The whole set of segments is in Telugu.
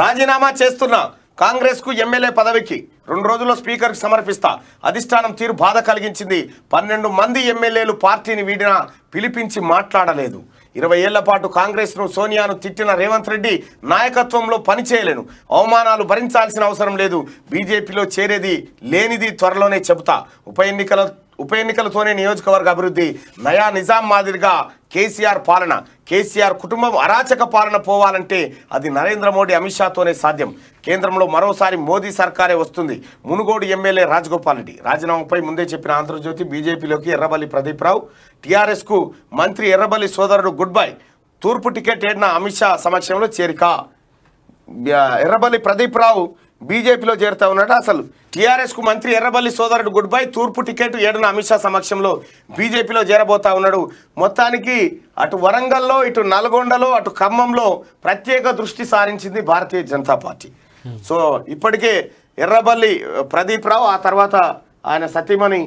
రాజీనామా చేస్తున్నా. కాంగ్రెస్కు ఎమ్మెల్యే పదవికి రెండు రోజుల్లో స్పీకర్కి సమర్పిస్తా. అధిష్టానం తీరు బాధ కలిగించింది. పన్నెండు మంది ఎమ్మెల్యేలు పార్టీని వీడిన పిలిపించి మాట్లాడలేదు. ఇరవై ఏళ్ళ పాటు కాంగ్రెస్ను సోనియాను తిట్టిన రేవంత్ రెడ్డి నాయకత్వంలో పనిచేయలేను అవమానాలు భరించాల్సిన అవసరం లేదు. బీజేపీలో చేరేది లేనిది త్వరలోనే చెబుతా. ఉప ఎన్నికల ఉప ఎన్నికలతోనే నియోజకవర్గ అభివృద్ధి. నయా నిజాం మాదిరిగా కేసీఆర్ పాలన కేసీఆర్ కుటుంబం అరాచక పాలన పోవాలంటే అది నరేంద్ర మోడీ అమిత్ షాతోనే సాధ్యం. కేంద్రంలో మరోసారి మోదీ సర్కారే వస్తుంది. మునుగోడు ఎమ్మెల్యే రాజగోపాల్ రెడ్డి. రాజీనామాపై ముందే చెప్పిన ఆంధ్రజ్యోతి బీజేపీలోకి ఎర్రబల్లి ప్రదీప్ రావు. టీఆర్ఎస్కు మంత్రి ఎర్రబల్లి సోదరుడు గుడ్ బై. తూర్పు టికెట్ ఏడిన అమిత్ షా సమక్షంలో చేరిక. ఎర్రబల్లి ప్రదీప్ రావు బీజేపీలో చేరుతా ఉన్నాడు? అసలు టీఆర్ఎస్కు మంత్రి ఎర్రబల్లి సోదరుడు గుడ్ బై. తూర్పు టికెట్ ఏడున అమిత్ షా సమక్షంలో బీజేపీలో చేరబోతా ఉన్నాడు. మొత్తానికి అటు వరంగల్లో ఇటు నల్గొండలో అటు ఖమ్మంలో ప్రత్యేక దృష్టి సారించింది భారతీయ జనతా పార్టీ. సో ఇప్పటికే ఎర్రబల్లి ప్రదీప్ రావు ఆ తర్వాత ఆయన సతీమణి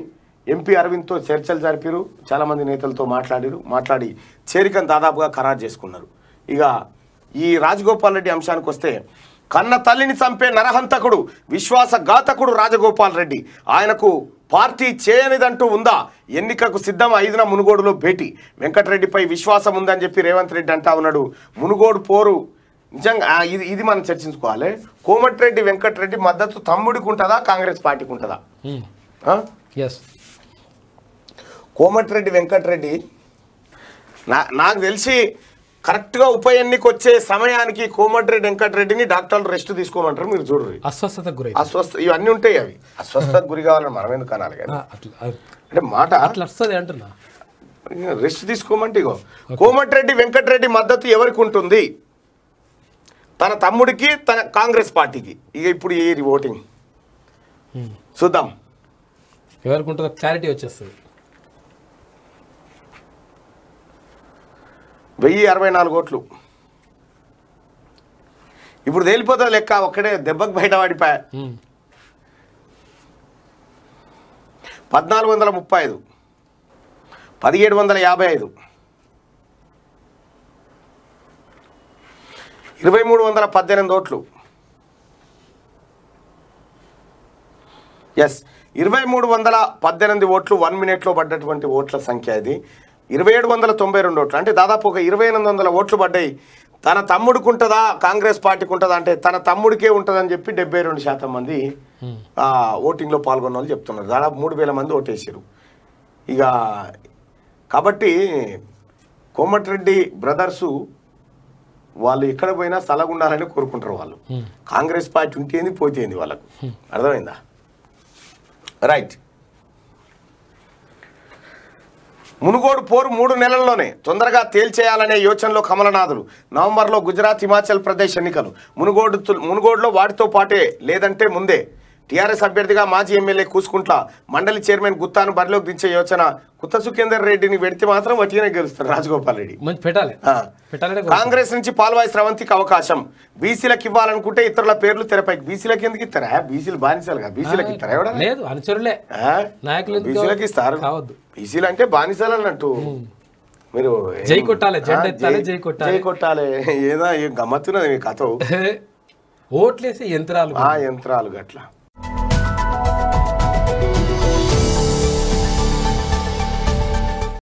ఎంపీ అరవింద్తో చర్చలు జరిపారు. చాలామంది నేతలతో మాట్లాడారు. మాట్లాడి చేరికను దాదాపుగా ఖరారు చేసుకున్నారు. ఇక ఈ రాజగోపాల్ రెడ్డి అంశానికి వస్తే కన్న తల్లిని చంపే నరహంతకుడు విశ్వాసఘాతకుడు రాజగోపాల్ రెడ్డి. ఆయనకు పార్టీ చేయనిదంటూ ఉందా? ఎన్నికకు సిద్ధం ఐదున మునుగోడులో భేటీ. వెంకటరెడ్డిపై విశ్వాసం ఉందని చెప్పి రేవంత్ రెడ్డి అంటా ఉన్నాడు. మునుగోడు పోరు. నిజంగా ఇది ఇది మనం చర్చించుకోవాలి. కోమటిరెడ్డి వెంకటరెడ్డి మద్దతు తమ్ముడికి ఉంటుందా కాంగ్రెస్ పార్టీకి ఉంటుందా? ఎస్ కోమటిరెడ్డి వెంకటరెడ్డి నాకు తెలిసి కరెక్ట్గా ఉప ఎన్నిక వచ్చే సమయానికి కోమటిరెడ్డి వెంకటరెడ్డిని డాక్టర్లు రెస్ట్ తీసుకోమంటారు మీరు చూడరు. అస్వస్థతకు గురై అస్వస్థ ఇవన్నీ ఉంటాయి అవి. అస్వస్థతకు గురి కావాలని మనం ఎందుకు అనాలి కానీ? అంటే మాట అంటున్నా. రెస్ట్ తీసుకోమంటే ఇగో. కోమటిరెడ్డి వెంకటరెడ్డి మద్దతు ఎవరికి ఉంటుంది? తన తమ్ముడికి తన కాంగ్రెస్ పార్టీకి. ఇక ఇప్పుడు ఏ ఓటింగ్. చూద్దాం. ఎవరికి ఉంటుందో క్లారిటీ వచ్చేస్తుంది. వెయ్యి అరవై నాలుగు ఓట్లు. ఇప్పుడు తేలిపోతుంది లెక్క ఒక్కడే దెబ్బకు బయట పడిపోయా ఉమ్. పద్నాలుగు వందల ముప్పై ఐదు పదిహేడు వందల యాభై ఐదు ఇరవై మూడు వందల పద్దెనిమిది ఓట్లు. ఎస్ ఇరవై మూడు వందల పద్దెనిమిది ఓట్లు వన్ మినిట్లో పడ్డటువంటి ఓట్ల సంఖ్య ఇది. ఇరవై ఏడు వందల తొంభై రెండు ఓట్లు. అంటే దాదాపు ఒక ఇరవై ఎనిమిది వందల ఓట్లు పడ్డాయి. తన తమ్ముడికి ఉంటుందా కాంగ్రెస్ పార్టీకి ఉంటుందా అంటే తన తమ్ముడికే ఉంటుందని చెప్పి డెబ్బై రెండు శాతం మంది ఓటింగ్లో పాల్గొన్న వాళ్ళు చెప్తున్నారు. దాదాపు మూడు వేల మంది ఓటేసారు. ఇక కాబట్టి కోమటిరెడ్డి బ్రదర్సు వాళ్ళు ఎక్కడ పోయినా సలగుండాలని కోరుకుంటారు వాళ్ళు. కాంగ్రెస్ పార్టీ ఉంటేంది పోతేంది వాళ్ళకు. అర్థమైందా? రైట్. మునుగోడు పోరు మూడు నెలల్లోనే తొందరగా తేల్చేయాలనే యోచనలో కమలనాథులు. నవంబర్లో గుజరాత్ హిమాచల్ ప్రదేశ్ ఎన్నికలు. మునుగోడు మునుగోడులో వాటితో పాటే లేదంటే ముందే. టీఆర్ఎస్ అభ్యర్థిగా మాజీ ఎమ్మెల్యే కూసుకుంట్ల మండలి చైర్మన్ గుత్తాను బరిలోకి దించే యోచన కుత్త సుఖేందర్ రెడ్డిని పెడితే మాత్రం వట్టిగానే గెలుస్తారు రాజగోపాల్ రెడ్డి. కాంగ్రెస్ నుంచి పాల్వాయి స్రవంతికి అవకాశం. బీసీలకు ఇవ్వాలనుకుంటే ఇతరుల పేర్లు తెరపైకి బీసీలకు ఎందుకు ఇస్తారా? బీసీలు బానిసలుగా? బీసీలకు ఇస్తారా లేదు అనుచరులే? నాయకులు బీసీలకు ఇస్తారు. బీసీలు అంటే బానిసలు అన్నట్టు మీరు జై కొట్టాలి, జై కొట్టాలి. జై కొట్టాలి. ఏదో గమ్మత్తున్నది మీ కథ. ఓట్లేసే యంత్రాలు. ఆ యంత్రాలు గట్ల.